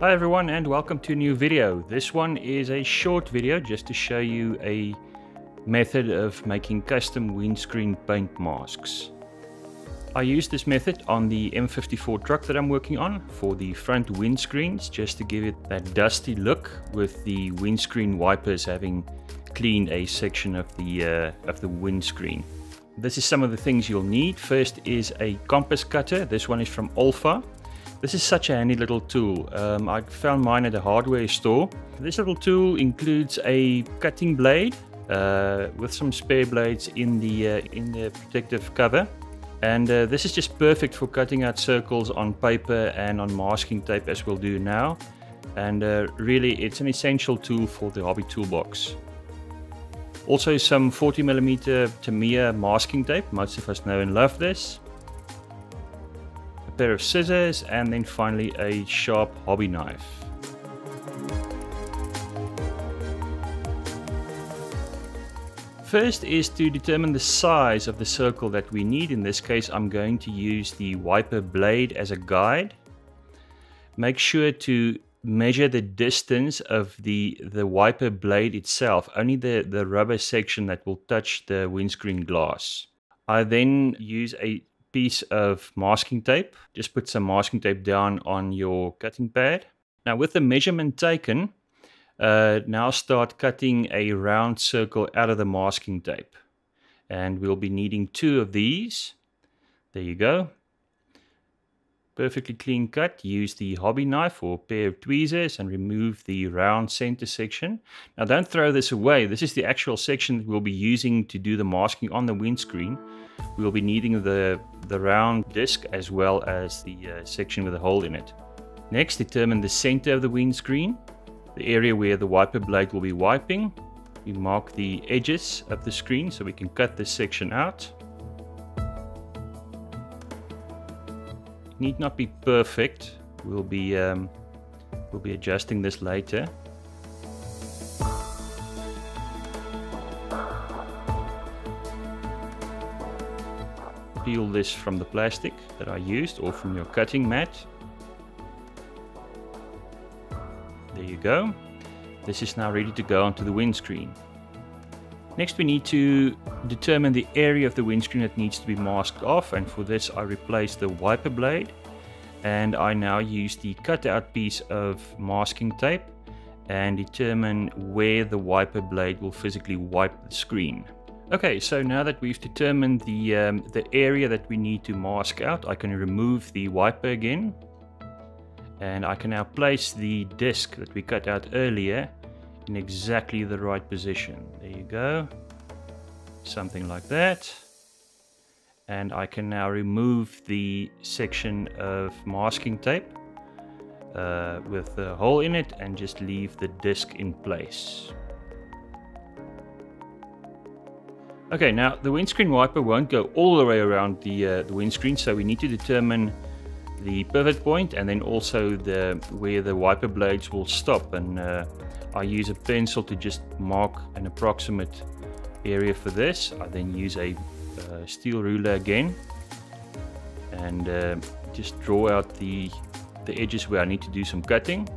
Hi everyone and welcome to a new video. This one is a short video just to show you a method of making custom windscreen paint masks. I used this method on the M54 truck that I'm working on for the front windscreens just to give it that dusty look with the windscreen wipers having cleaned a section of the, uh, of the windscreen. This is some of the things you'll need. First is a compass cutter. This one is from Olfa. This is such a handy little tool. Um, I found mine at a hardware store. This little tool includes a cutting blade uh, with some spare blades in the, uh, in the protective cover. And uh, this is just perfect for cutting out circles on paper and on masking tape as we'll do now. And uh, really it's an essential tool for the hobby toolbox. Also some 40mm Tamiya masking tape, most of us know and love this pair of scissors and then finally a sharp hobby knife. First is to determine the size of the circle that we need. In this case, I'm going to use the wiper blade as a guide. Make sure to measure the distance of the, the wiper blade itself, only the, the rubber section that will touch the windscreen glass. I then use a piece of masking tape. Just put some masking tape down on your cutting pad. Now with the measurement taken, uh, now start cutting a round circle out of the masking tape. And we'll be needing two of these. There you go perfectly clean cut, use the hobby knife or pair of tweezers and remove the round center section. Now don't throw this away. This is the actual section we'll be using to do the masking on the windscreen. We'll be needing the, the round disc as well as the uh, section with a hole in it. Next, determine the center of the windscreen, the area where the wiper blade will be wiping. We mark the edges of the screen so we can cut this section out. Need not be perfect. We'll be um, we'll be adjusting this later. Peel this from the plastic that I used or from your cutting mat. There you go. This is now ready to go onto the windscreen. Next we need to determine the area of the windscreen that needs to be masked off and for this I replace the wiper blade and I now use the cutout piece of masking tape and determine where the wiper blade will physically wipe the screen. Okay, so now that we've determined the, um, the area that we need to mask out, I can remove the wiper again. And I can now place the disc that we cut out earlier in exactly the right position. There you go. Something like that. And I can now remove the section of masking tape uh, with the hole in it and just leave the disc in place. Okay, now the windscreen wiper won't go all the way around the, uh, the windscreen, so we need to determine the pivot point and then also the where the wiper blades will stop and uh, I use a pencil to just mark an approximate area for this. I then use a uh, steel ruler again and uh, just draw out the, the edges where I need to do some cutting.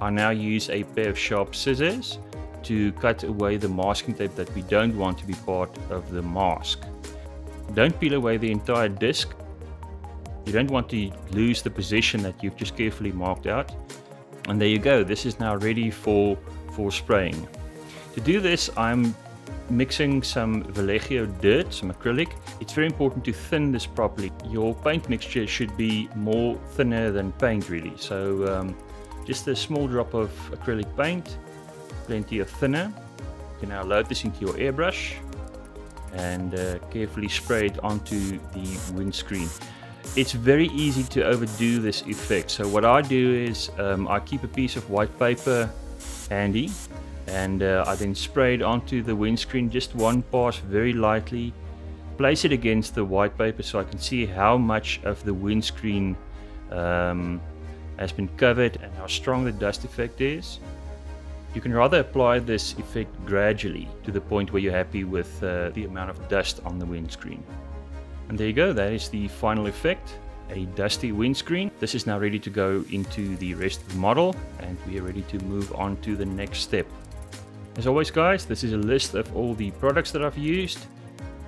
I now use a pair of sharp scissors to cut away the masking tape that we don't want to be part of the mask. Don't peel away the entire disc. You don't want to lose the position that you've just carefully marked out. And there you go, this is now ready for, for spraying. To do this, I'm mixing some Vallejo dirt, some acrylic. It's very important to thin this properly. Your paint mixture should be more thinner than paint really. So um, just a small drop of acrylic paint, plenty of thinner. You can now load this into your airbrush and uh, carefully spray it onto the windscreen it's very easy to overdo this effect. So what I do is um, I keep a piece of white paper handy and uh, I then spray it onto the windscreen just one pass very lightly. Place it against the white paper so I can see how much of the windscreen um, has been covered and how strong the dust effect is. You can rather apply this effect gradually to the point where you're happy with uh, the amount of dust on the windscreen. And there you go, that is the final effect. a dusty windscreen. This is now ready to go into the rest of the model and we are ready to move on to the next step. As always guys, this is a list of all the products that I've used.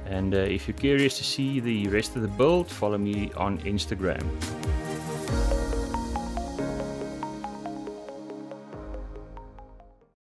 And uh, if you're curious to see the rest of the build, follow me on Instagram.